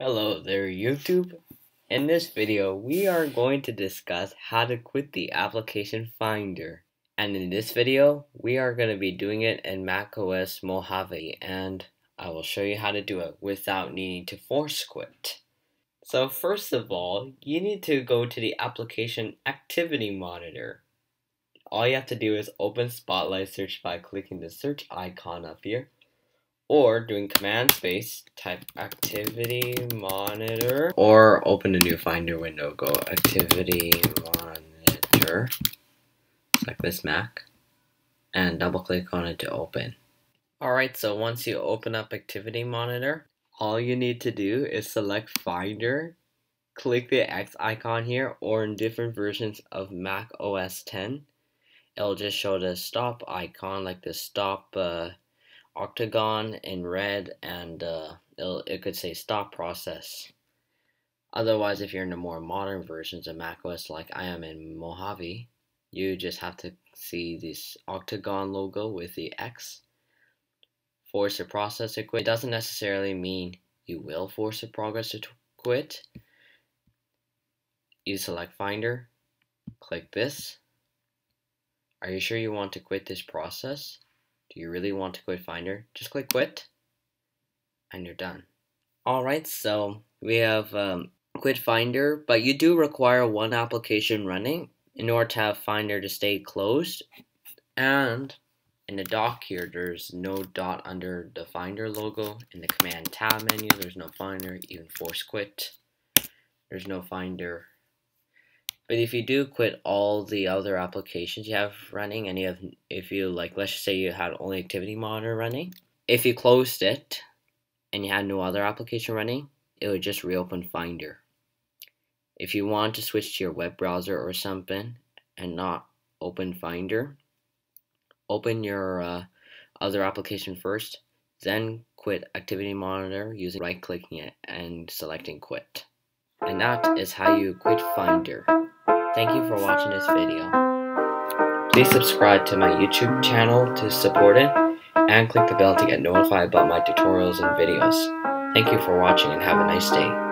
Hello there YouTube. In this video we are going to discuss how to quit the application finder. And in this video we are going to be doing it in macOS Mojave and I will show you how to do it without needing to force quit. So first of all you need to go to the application activity monitor. All you have to do is open Spotlight Search by clicking the search icon up here or doing command space, type activity monitor, or open a new finder window, go activity monitor, like this Mac, and double click on it to open. Alright, so once you open up activity monitor, all you need to do is select finder, click the X icon here, or in different versions of Mac OS 10, it'll just show the stop icon, like the stop uh, octagon in red and uh, it could say stop process. Otherwise, if you're in the more modern versions of macOS like I am in Mojave, you just have to see this octagon logo with the X. Force a process to quit. It doesn't necessarily mean you will force a progress to quit. You select Finder, click this. Are you sure you want to quit this process? Do you really want to quit Finder? Just click quit and you're done. Alright, so we have um, quit Finder, but you do require one application running in order to have Finder to stay closed. And in the dock here, there's no dot under the Finder logo. In the Command Tab menu, there's no Finder, even force quit. There's no Finder but if you do quit all the other applications you have running, and you have, if you like, let's just say you had only Activity Monitor running, if you closed it and you had no other application running, it would just reopen Finder. If you want to switch to your web browser or something and not open Finder, open your uh, other application first, then quit Activity Monitor using right clicking it and selecting quit. And that is how you quit Finder. Thank you for watching this video. Please subscribe to my YouTube channel to support it, and click the bell to get notified about my tutorials and videos. Thank you for watching and have a nice day.